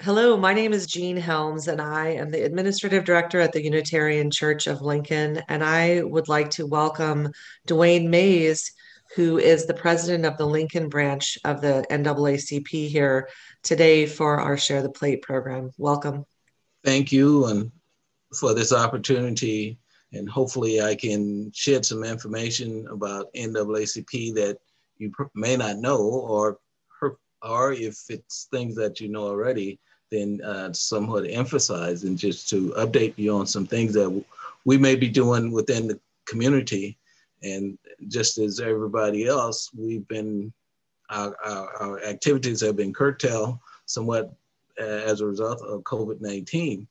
Hello, my name is Jean Helms, and I am the Administrative Director at the Unitarian Church of Lincoln. And I would like to welcome Dewayne Mays, who is the president of the Lincoln branch of the NAACP here today for our Share the Plate program. Welcome. Thank you and for this opportunity. And hopefully, I can shed some information about NAACP that you may not know, or or if it's things that you know already, then uh, somewhat emphasize and just to update you on some things that we may be doing within the community. And just as everybody else, we've been, our, our, our activities have been curtailed somewhat uh, as a result of COVID 19.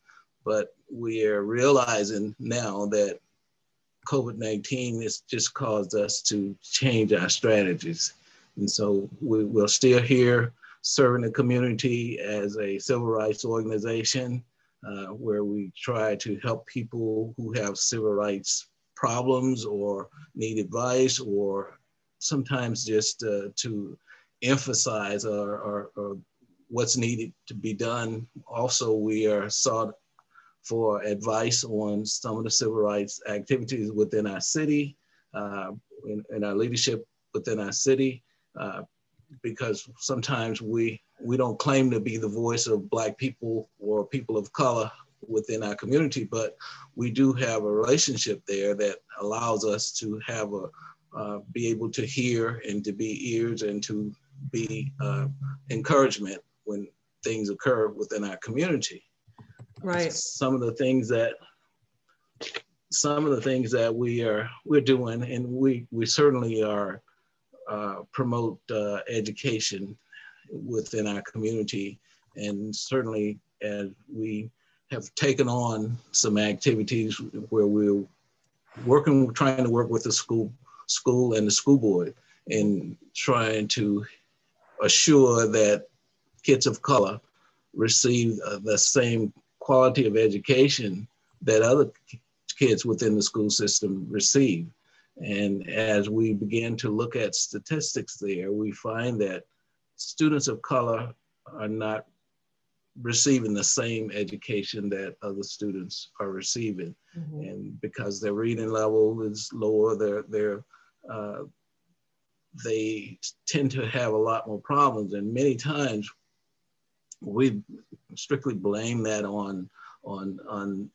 But we are realizing now that COVID 19 has just caused us to change our strategies. And so we, we're still here serving the community as a civil rights organization uh, where we try to help people who have civil rights problems or need advice or sometimes just uh, to emphasize or, what's needed to be done. Also, we are sought for advice on some of the civil rights activities within our city, uh, in, in, our leadership within our city, uh, because sometimes we we don't claim to be the voice of black people or people of color within our community but we do have a relationship there that allows us to have a uh, be able to hear and to be ears and to be uh, encouragement when things occur within our community. Right. Some of the things that some of the things that we are we're doing and we we certainly are promote uh, education within our community. And certainly, as we have taken on some activities where we're working, trying to work with the school, school and the school board, and trying to assure that kids of color receive uh, the same quality of education that other kids within the school system receive. And as we begin to look at statistics there, we find that students of color are not receiving the same education that other students are receiving. Mm-hmm. And because their reading level is lower, they're, they're, uh, they tend to have a lot more problems. And many times we strictly blame that on, on, on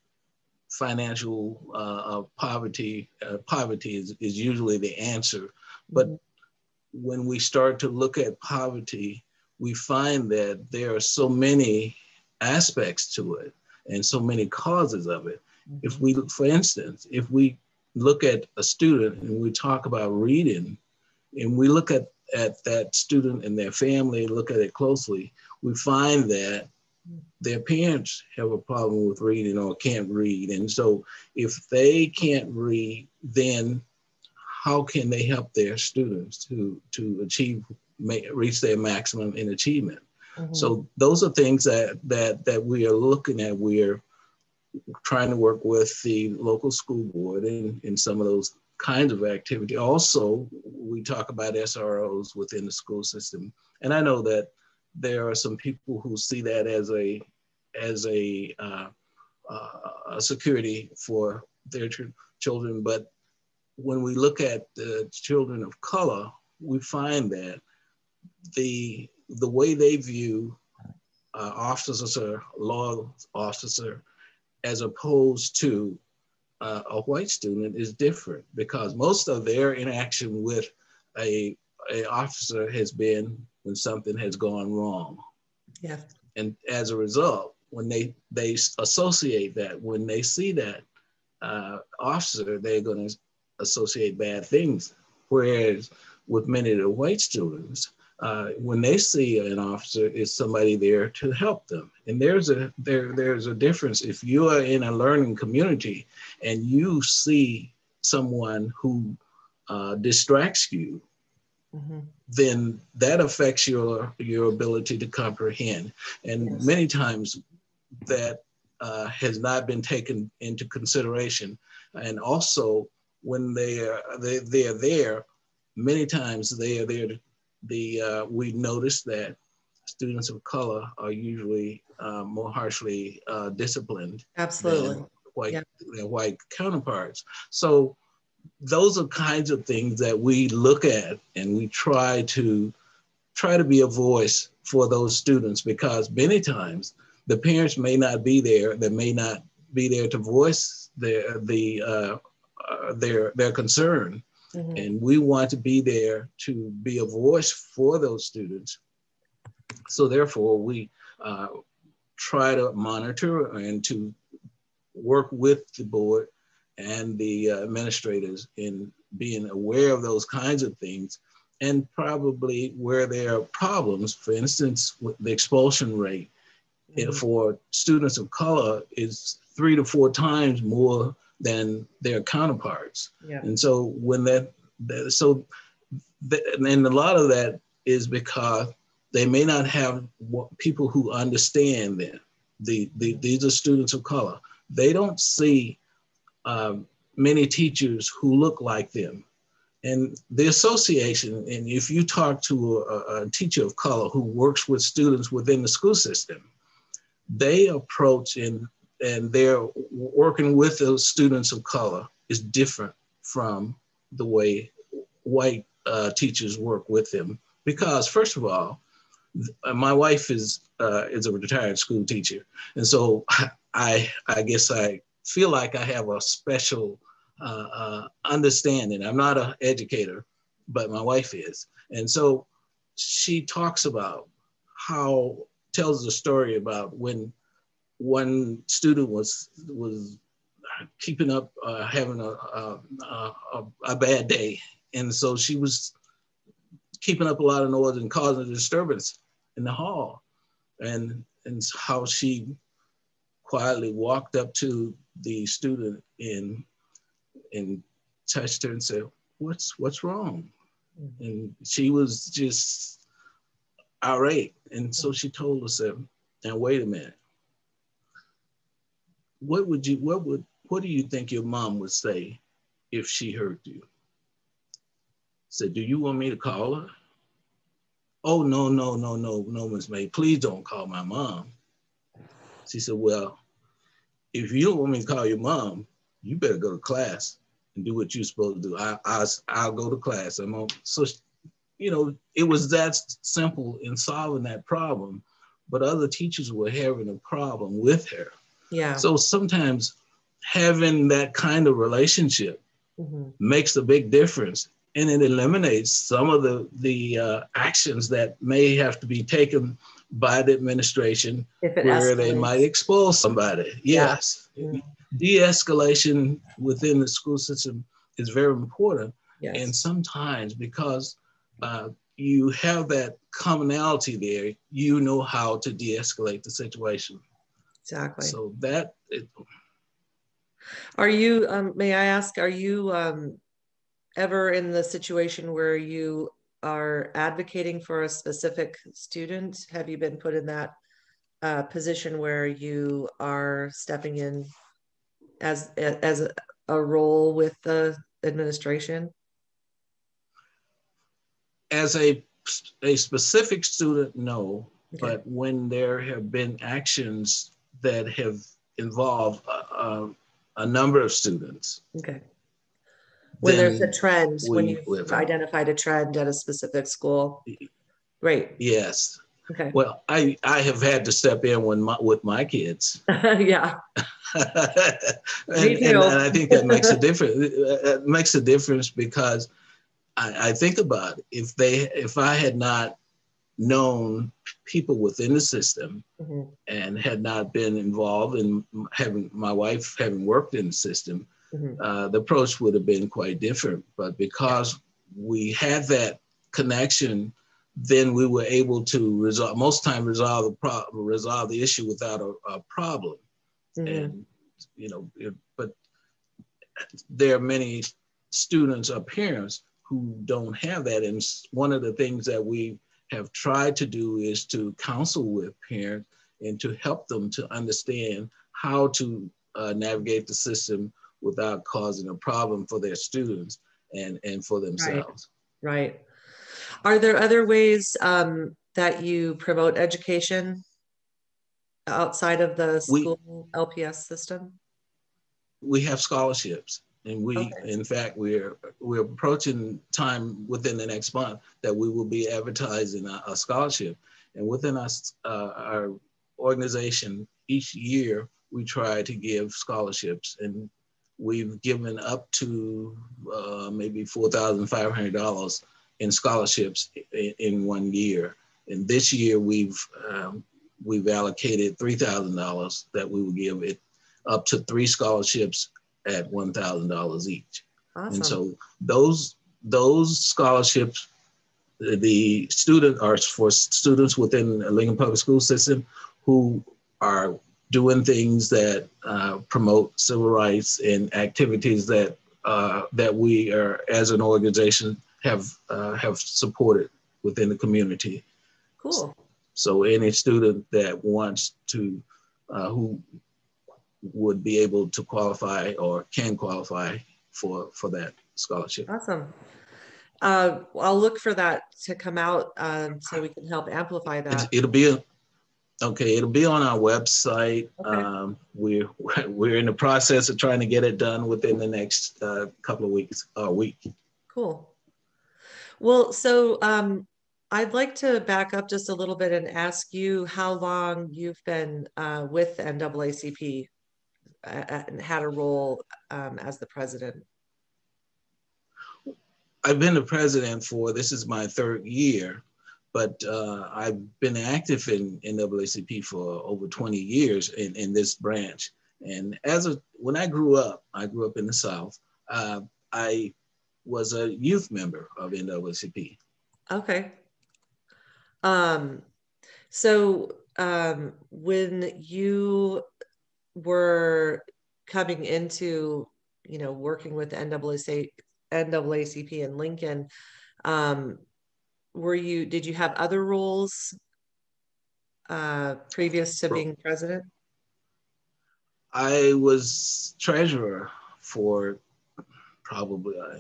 financial uh, poverty, uh, poverty is, is usually the answer. But mm-hmm. when we start to look at poverty, we find that there are so many aspects to it and so many causes of it. Mm-hmm. If we, for instance, if we look at a student and we talk about reading, and we look at, at that student and their family, look at it closely, we find that their parents have a problem with reading or can't read. And so if they can't read, then how can they help their students to, to achieve, reach their maximum in achievement? Mm-hmm. So those are things that, that, that we are looking at. We're trying to work with the local school board in, in some of those kinds of activity. Also, we talk about SROs within the school system. And I know that there are some people who see that as a as a, uh, uh, a security for their ch- children. But when we look at the children of color, we find that the the way they view uh, officers or law officer as opposed to uh, a white student is different because most of their interaction with a, a officer has been when something has gone wrong. Yeah. And as a result, when they they associate that, when they see that uh, officer, they're going to associate bad things. Whereas with many of the white students, uh, when they see an officer, is somebody there to help them. And there's a there there's a difference if you are in a learning community and you see someone who uh, distracts you mm-hmm. then that affects your your ability to comprehend. And yes. many times that uh, has not been taken into consideration. And also when they are they, they are there, many times they are there. To, the uh, we notice that students of color are usually uh, more harshly uh, disciplined. Absolutely. White, yeah. their white counterparts. So those are kinds of things that we look at and we try to try to be a voice for those students because many times the parents may not be there, they may not be there to voice their the uh, uh, their their concern, mm-hmm. and we want to be there to be a voice for those students. So therefore, we uh, try to monitor and to work with the board and the uh, administrators in being aware of those kinds of things and probably where there are problems, for instance, with the expulsion rate mm-hmm. for students of color is three to four times more than their counterparts. Yeah. And so when that, that so, the, and a lot of that is because they may not have people who understand them. The, the, these are students of color. They don't see um, many teachers who look like them. And the association, and if you talk to a, a teacher of color who works with students within the school system, they approach and and they're working with those students of color is different from the way white uh, teachers work with them because first of all my wife is uh, is a retired school teacher and so i i guess i feel like i have a special uh, uh, understanding. I'm not an educator, but my wife is. And so she talks about how, tells the story about when one student was, was keeping up, uh, having a, a, a, a bad day. And so she was keeping up a lot of noise and causing a disturbance in the hall. And, and how she quietly walked up to the student in and touched her and said, "What's what's wrong?" Mm-hmm. And she was just irate, and so she told us that. And wait a minute, what would you what would what do you think your mom would say if she heard you? Said, "Do you want me to call her?" Oh no no no no no, Miss May, please don't call my mom. She said, "Well, if you don't want me to call your mom, you better go to class and do what you're supposed to do. I, I I'll go to class. I'm on. So, you know, it was that simple in solving that problem. But other teachers were having a problem with her. Yeah. So sometimes having that kind of relationship mm-hmm. makes a big difference, and it eliminates some of the the uh, actions that may have to be taken by the administration where they might expose somebody. Yes. Yeah. Mm-hmm de-escalation within the school system is very important. Yes. And sometimes because uh, you have that commonality there, you know how to de-escalate the situation. Exactly. So that. It, are you? Um, may I ask? Are you um, ever in the situation where you are advocating for a specific student? Have you been put in that uh, position where you are stepping in as as a role with the administration? As a a specific student, no. Okay. But when there have been actions that have involved a, a number of students. Okay. When there's a trend, when you've identified a trend at a specific school. Great. Yes. Okay. Well, I I have had to step in when my, with my kids. yeah. and, and, and, I think that makes a difference. It makes a difference because I, I think about if they if I had not known people within the system mm-hmm. and had not been involved in having my wife having worked in the system, mm-hmm. uh, the approach would have been quite different. But because we had that connection then we were able to resolve most time resolve the problem resolve the issue without a, a problem mm-hmm. and you know it, but there are many students or parents who don't have that and one of the things that we have tried to do is to counsel with parents and to help them to understand how to uh, navigate the system without causing a problem for their students and and for themselves right, right. Are there other ways um, that you promote education outside of the school we, LPS system? We have scholarships. And we, okay. in fact, we're we're approaching time within the next month that we will be advertising a, a scholarship. And within us, uh, our organization, each year we try to give scholarships, and we've given up to uh, maybe four thousand five hundred dollars in scholarships in, in, one year. And this year we've um, we've allocated three thousand dollars that we will give it up to three scholarships at one thousand dollars each. Awesome. And so those those scholarships, the student are for students within the Lincoln Public School System who are doing things that uh, promote civil rights and activities that uh, that we are as an organization have uh, have supported within the community. Cool. So any student that wants to, uh, who would be able to qualify or can qualify for for that scholarship. Awesome. Uh, I'll look for that to come out um, so we can help amplify that. It'll be a, okay. It'll be on our website. Okay. Um, we're we're in the process of trying to get it done within the next uh, couple of weeks. or uh, week. Cool. Well, so um, I'd like to back up just a little bit and ask you how long you've been uh, with NAACP and had a role um, as the president? I've been the president for this is my third year, but uh, I've been active in NAACP for over 20 years in, in this branch. And as a when I grew up, I grew up in the South. Uh, I was a youth member of NAACP. Okay. Um, so um, when you were coming into you know working with NAAC, NAACP in Lincoln, um, were you did you have other roles uh, previous to being president? I was treasurer for probably uh,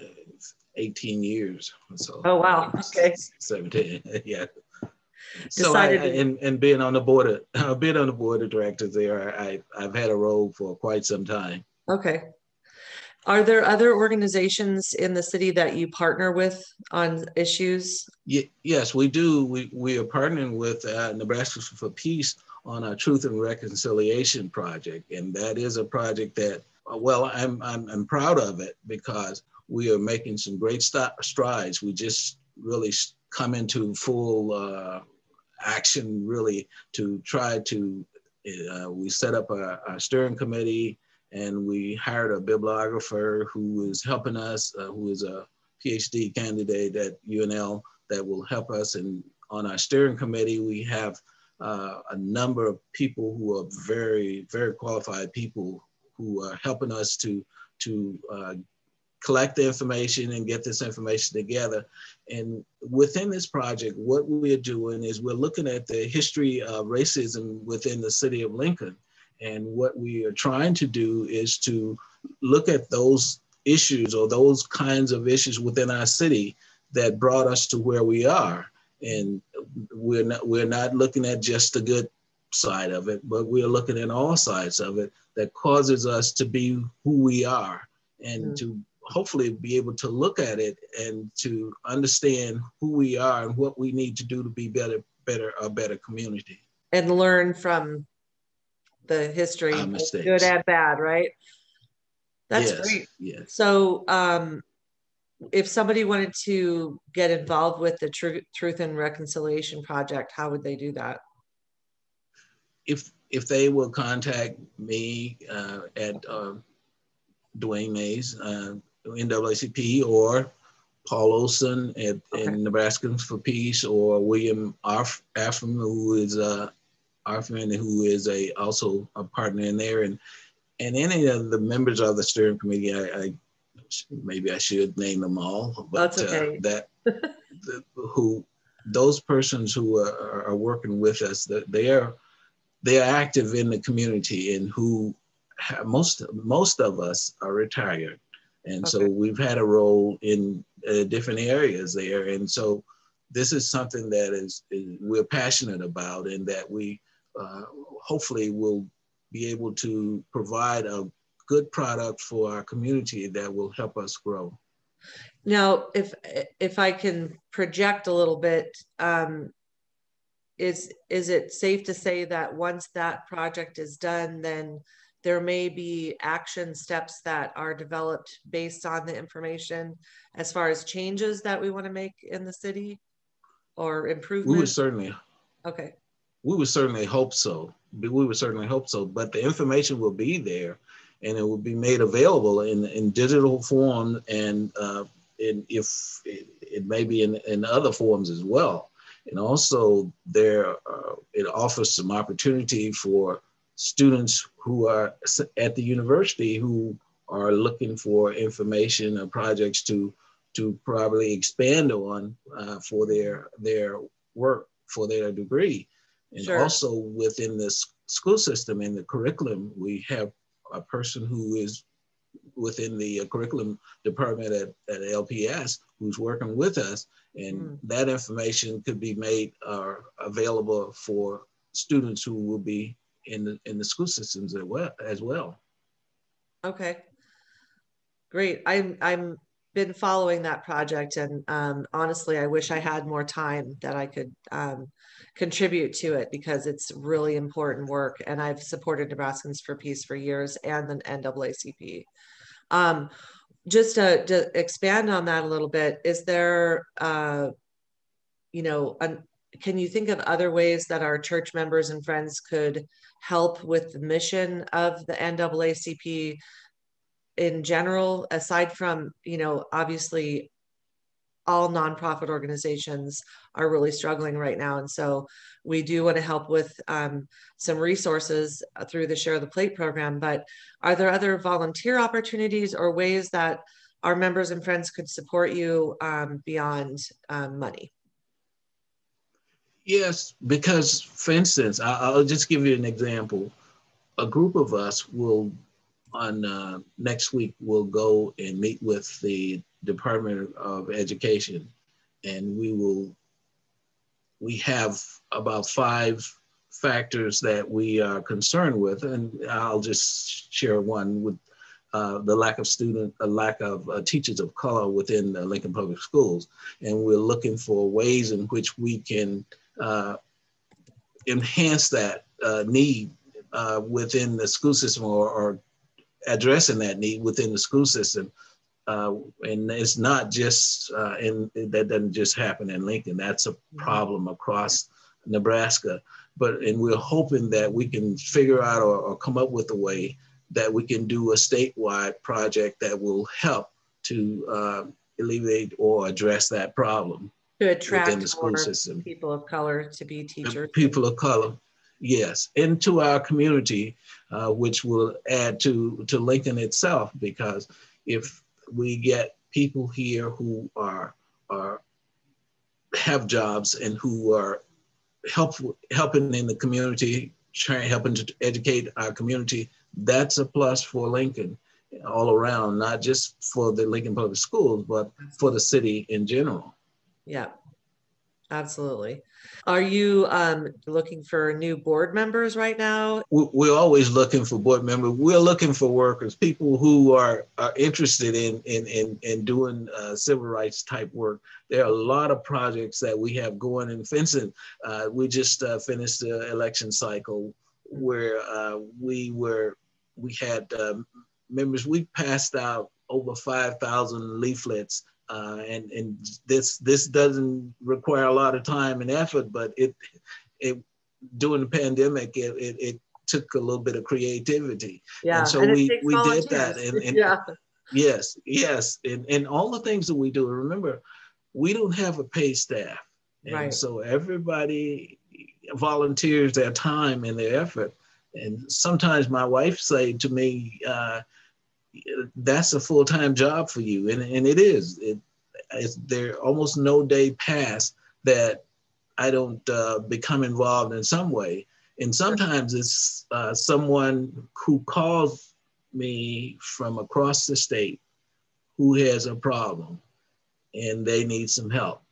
18 years. So oh wow, okay, 17, yeah so I, and, and being on the board of being on the board of directors there, I I've had a role for quite some time. Okay. Are there other organizations in the city that you partner with on issues? Yes, we do. We we are partnering with uh, Nebraska for Peace on a Truth and Reconciliation project, and that is a project that uh, well, I'm I'm, I'm proud of it because we are making some great st- strides. We just really come into full uh, action really to try to, uh, we set up a, a, steering committee and we hired a bibliographer who is helping us, uh, who is a PhD candidate at UNL that will help us. And on our steering committee, we have uh, a number of people who are very, very qualified people who are helping us to, to uh, collect the information and get this information together. And within this project, what we're doing is we're looking at the history of racism within the city of Lincoln. And what we are trying to do is to look at those issues or those kinds of issues within our city that brought us to where we are. And we're not, we're not looking at just the good side of it, but we're looking at all sides of it that causes us to be who we are and mm-hmm. to hopefully be able to look at it and to understand who we are and what we need to do to be better, better, a better community. And learn from the history, good and bad, right? That's yes, great. Yes. So, um, if somebody wanted to get involved with the Tr- Truth and Reconciliation Project, how would they do that? If if they will contact me uh, at uh, Dewayne Mays, uh, NAACP or Paul Olson at okay. in Nebraskans for Peace or William Arf, Affam, who is a Arfman, who is a also a partner in there, and and any of the members of the steering committee, I, I maybe I should name them all, but That's uh, okay. uh, that the, who those persons who are, are working with us, that they are they are active in the community and who have, most most of us are retired and okay. so we've had a role in uh, different areas there. And so this is something that is, is, we're passionate about and that we uh, hopefully will be able to provide a good product for our community that will help us grow. Now, if if I can project a little bit, um, is is it safe to say that once that project is done, then there may be action steps that are developed based on the information as far as changes that we want to make in the city or improvement? We would certainly. Okay. We would certainly hope so. We would certainly hope so. But the information will be there, and it will be made available in in digital form, and uh, in, if it, it may be in, in other forms as well. And also, there uh, it offers some opportunity for students who are at the university who are looking for information or projects to to probably expand on uh, for their their work for their degree and sure. also within this school system and the curriculum we have a person who is within the uh, curriculum department at, at LPS who's working with us and mm. that information could be made uh, available for students who will be in the in the school systems as well as well. Okay, great. I'm I'm been following that project, and um, honestly, I wish I had more time that I could um, contribute to it because it's really important work. And I've supported Nebraskans for Peace for years and the NAACP. Um, just to, to, expand on that a little bit, is there, uh, you know, an, can you think of other ways that our church members and friends could help with the mission of the NAACP in general, aside from, you know, obviously all nonprofit organizations are really struggling right now. And so we do want to help with um, some resources through the Share the Plate program. But are there other volunteer opportunities or ways that our members and friends could support you um, beyond um, money? Yes, because for instance, I'll just give you an example. A group of us will, on uh, next week, we'll go and meet with the Department of Education, and we will. We have about five factors that we are concerned with, and I'll just share one with uh, the lack of student, a lack of uh, teachers of color within the Lincoln Public Schools, and we're looking for ways in which we can uh, enhance that uh, need uh, within the school system or, or, addressing that need within the school system. Uh, and it's not just uh, in that doesn't just happen in Lincoln. That's a problem across Nebraska. But and we're hoping that we can figure out or, or come up with a way that we can do a statewide project that will help to uh, alleviate or address that problem to attract the school system. people of color to be teachers. People of color, yes, into our community, uh, which will add to to Lincoln itself. Because if we get people here who are are have jobs and who are help helping in the community, trying helping to educate our community, that's a plus for Lincoln all around, not just for the Lincoln Public Schools, but for the city in general. Yeah, absolutely. Are you um, looking for new board members right now? We're always looking for board members. We're looking for workers, people who are, are interested in, in, in, in doing uh, civil rights type work. There are a lot of projects that we have going in Vincent. Uh, we just uh, finished the election cycle where uh, we were, we had um, members, we passed out over 5,000 leaflets uh, and and this this doesn't require a lot of time and effort, but it it during the pandemic it, it, it took a little bit of creativity. Yeah, and so and we we did that, and, and yeah. yes, yes, and and all the things that we do. Remember, we don't have a paid staff, and right. so everybody volunteers their time and their effort. And sometimes my wife say to me. Uh, that's a full time job for you, and and it is. It it's, there almost no day pass that I don't uh, become involved in some way. And sometimes it's uh, someone who calls me from across the state who has a problem and they need some help.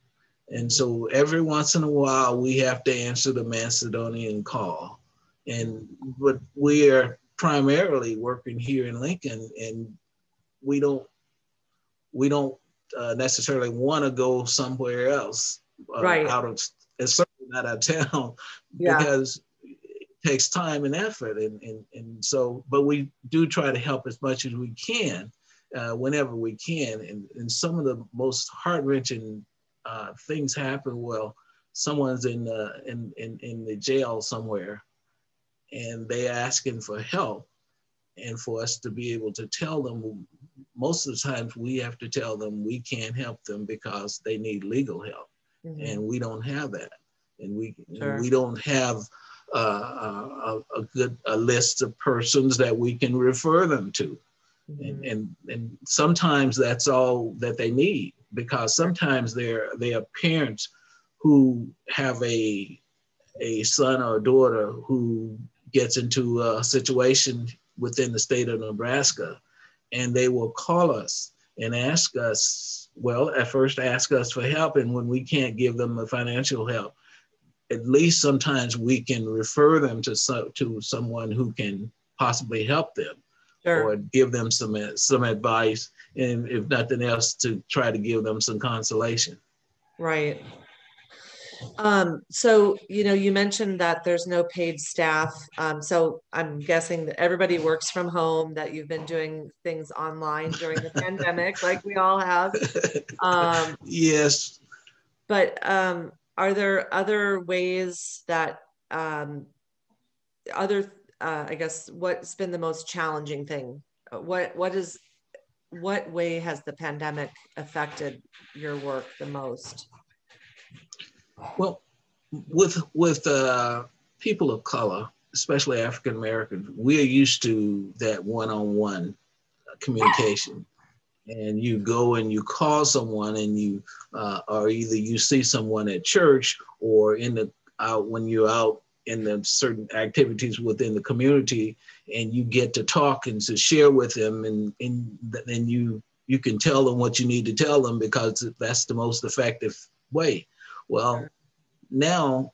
And so every once in a while, we have to answer the Macedonian call. And but we are primarily working here in Lincoln, and we don't we don't uh, necessarily want to go somewhere else uh, right. out of certainly not out of town yeah. because it takes time and effort and, and and so but we do try to help as much as we can uh, whenever we can and, and some of the most heart-wrenching uh, things happen well someone's in, the in in in the jail somewhere and they're asking for help and for us to be able to tell them most of the times we have to tell them we can't help them because they need legal help mm-hmm. and we don't have that and we sure. we don't have uh, a, a, good a list of persons that we can refer them to mm-hmm. and, and and sometimes that's all that they need because sometimes they're they are parents who have a a son or a daughter who gets into a situation within the state of Nebraska, and they will call us and ask us, well, at first ask us for help, and when we can't give them the financial help, at least sometimes we can refer them to some, to someone who can possibly help them sure. or give them some some advice, and if nothing else, to try to give them some consolation. Right. Um, so, you know, you mentioned that there's no paid staff. Um, so I'm guessing that everybody works from home, that you've been doing things online during the pandemic, like we all have. Um, yes. But um, are there other ways that, um, other, uh, I guess, what's been the most challenging thing? What, what is, what way has the pandemic affected your work the most? Well, with with uh, people of color, especially African Americans, we are used to that one-on-one communication. And you go and you call someone, and you uh, or either you see someone at church or in the out when you're out in the certain activities within the community, and you get to talk and to share with them, and and then you you can tell them what you need to tell them because that's the most effective way. Well, now,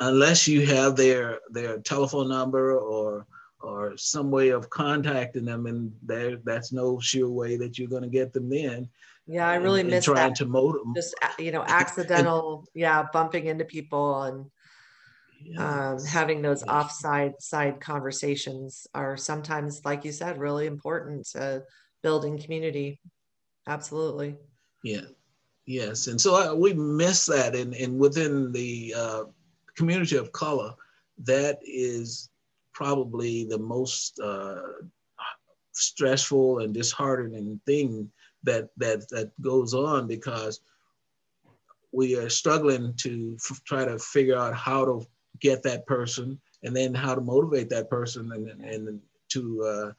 unless you have their their telephone number or or some way of contacting them, and there that's no sure way that you're going to get them in. Yeah, I really miss trying that. to motive them. Just you know, accidental, yeah, bumping into people and um, having those offside side conversations are sometimes, like you said, really important to building community. Absolutely. Yeah, Yes, and so uh, we miss that, and, and within the uh, community of color, that is probably the most uh, stressful and disheartening thing that that that goes on because we are struggling to f- try to figure out how to get that person and then how to motivate that person and, and to uh,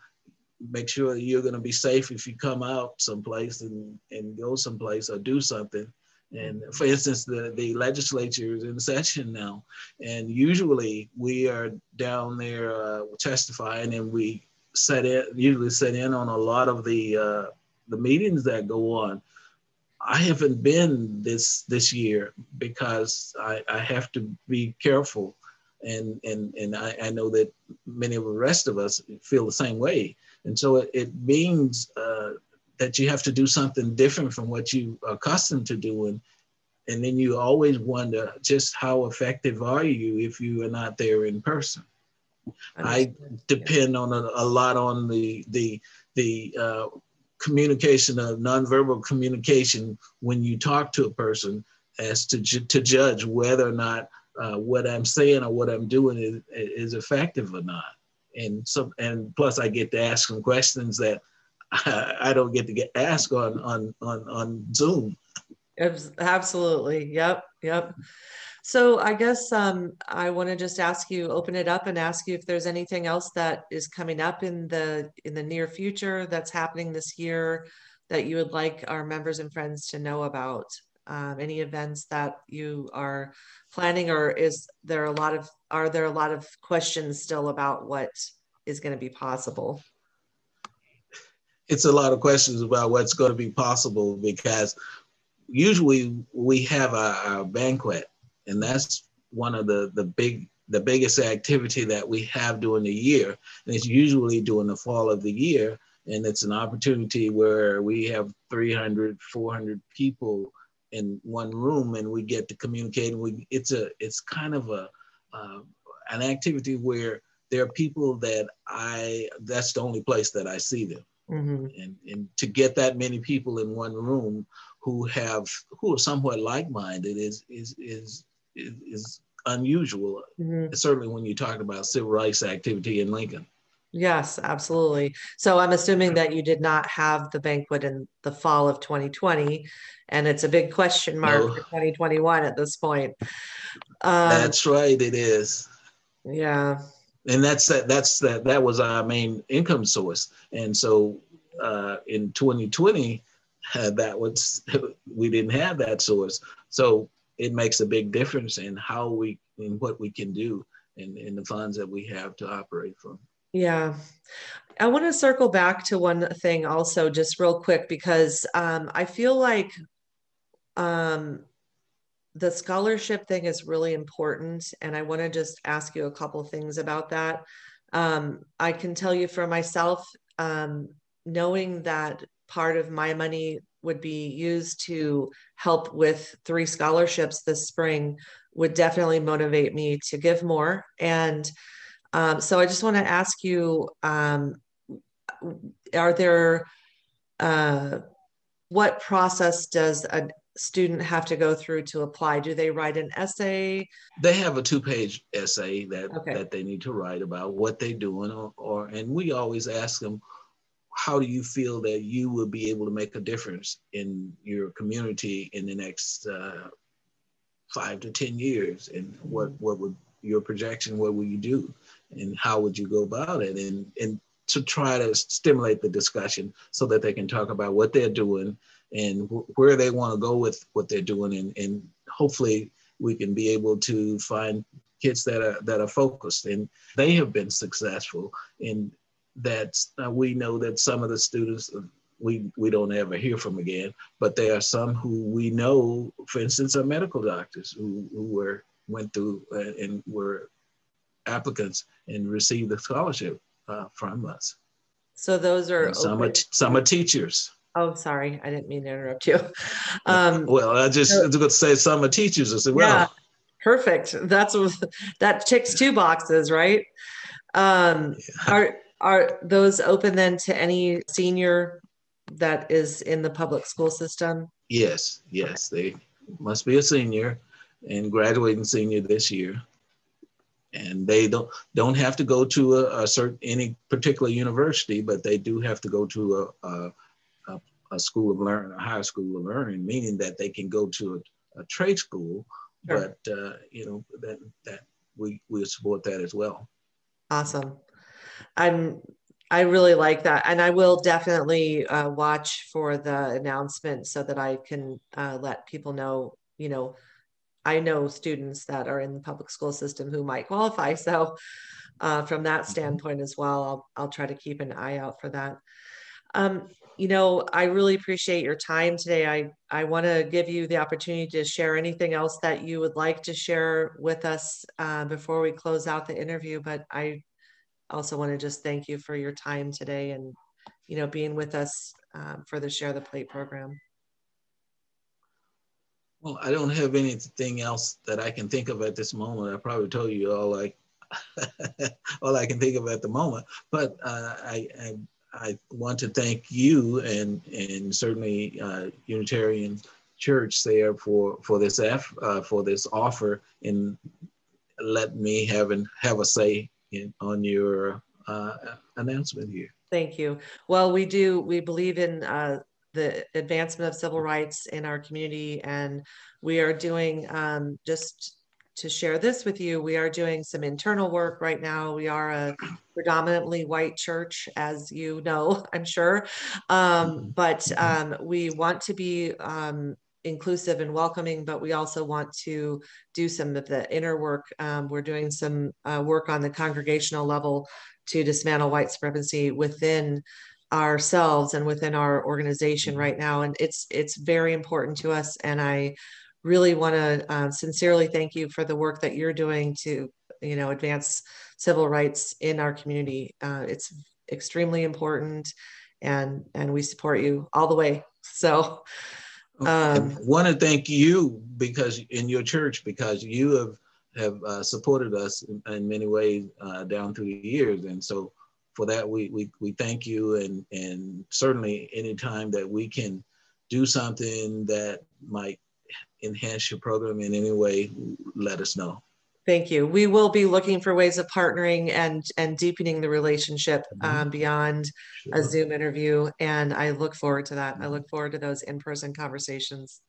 make sure you're going to be safe if you come out someplace and, and go someplace or do something. And for instance, the, the legislature is in session now, and usually we are down there uh, testifying, and we set in usually set in on a lot of the uh, the meetings that go on. I haven't been this this year because I, I have to be careful, and and and I, I know that many of the rest of us feel the same way. And so it, it means uh, that you have to do something different from what you are accustomed to doing. And then you always wonder just how effective are you if you are not there in person. I depend on a, a, lot on the the the uh, communication of nonverbal communication when you talk to a person as to to judge whether or not uh, what I'm saying or what I'm doing is, is effective or not and so and plus I get to ask some questions that I, I don't get to get asked on on on on Zoom. Absolutely. Yep. Yep. So I guess um, I want to just ask you, open it up and ask you if there's anything else that is coming up in the in the near future that's happening this year that you would like our members and friends to know about. Um, any events that you are planning, or is there a lot of are there a lot of questions still about what is going to be possible? It's a lot of questions about what's going to be possible because usually we have a, a banquet, and that's one of the the big the biggest activity that we have during the year, and it's usually during the fall of the year, and it's an opportunity where we have 300, 400 people in one room, and we get to communicate. And we it's a it's kind of a uh, an activity where there are people that I that's the only place that I see them. Mm-hmm. And, and to get that many people in one room who have who are somewhat like-minded is is is is, is unusual. Mm-hmm. Certainly when you talk about civil rights activity in Lincoln. Yes, absolutely. So I'm assuming that you did not have the banquet in the fall of 2020, and it's a big question mark no. for 2021 at this point. Um, that's right. It is. Yeah. And that's that. That's that. That was our main income source, and so uh, in 2020, uh, that was we didn't have that source. So it makes a big difference in how we in what we can do in, in the funds that we have to operate from. Yeah. I want to circle back to one thing also, just real quick, because um, I feel like um, the scholarship thing is really important. And I want to just ask you a couple things about that. Um, I can tell you for myself, um, knowing that part of my money would be used to help with three scholarships this spring would definitely motivate me to give more. And um, so I just want to ask you um, are there, uh, what process does a student have to go through to apply? Do they write an essay? They have a two-page essay that okay. that they need to write about what they're doing, or, or and we always ask them, how do you feel that you will be able to make a difference in your community in the next uh, five to ten years, and what what would your projection? What will you do? And how would you go about it? And and to try to stimulate the discussion so that they can talk about what they're doing and where they want to go with what they're doing and, and hopefully we can be able to find kids that are that are focused and they have been successful in that uh, we know that some of the students uh, we we don't ever hear from again but there are some who we know for instance are medical doctors who, who were went through uh, and were applicants and receive the scholarship uh, from us. So those are and some are some are teachers. Oh, sorry, I didn't mean to interrupt you. Um, well, I just so, was going to say some are teachers. I said, well, yeah, perfect. That's that ticks two boxes, right? Um, yeah. Are are those open then to any senior that is in the public school system? Yes, yes, they must be a senior and graduating senior this year and they don't don't have to go to a, a, certain any particular university, but they do have to go to a, a, a school of learning, a higher school of learning, meaning that they can go to a, trade school. Sure. But uh, you know that that we we support that as well. Awesome. I'm I really like that, and I will definitely uh, watch for the announcement so that I can uh, let people know. You know I know students that are in the public school system who might qualify. So, uh, from that mm-hmm. standpoint as well, I'll, I'll try to keep an eye out for that. Um, you know, I really appreciate your time today. I, I want to give you the opportunity to share anything else that you would like to share with us uh, before we close out the interview. But I also want to just thank you for your time today and, you know, being with us um, for the Share the Plate program. Well, I don't have anything else that I can think of at this moment. I probably told you all I all I can think of at the moment. But uh, I, I, I want to thank you and and certainly uh, Unitarian Church there for for this F, uh, for this offer and let me have and have a say in, on your uh, announcement here. Thank you. Well, we do. We believe in uh, the advancement of civil rights in our community. And we are doing um, just to share this with you, we are doing some internal work right now. We are a predominantly white church, as you know, I'm sure. Um, mm-hmm. but um, we want to be um, inclusive and welcoming, but we also want to do some of the inner work. Um, we're doing some uh, work on the congregational level to dismantle white supremacy within ourselves and within our organization right now and it's it's very important to us and i really want to uh, sincerely thank you for the work that you're doing to you know advance civil rights in our community. Uh, it's extremely important and and we support you all the way so um, want to thank you because in your church because you have have uh, supported us in, in many ways uh, down through the years and so for that, we, we, we thank you. And, and certainly anytime that we can do something that might enhance your program in any way, let us know. Thank you. We will be looking for ways of partnering and and deepening the relationship mm-hmm. um, beyond sure. a Zoom interview. And I look forward to that. I look forward to those in person conversations.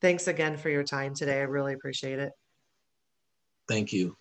Thanks again for your time today. I really appreciate it. Thank you.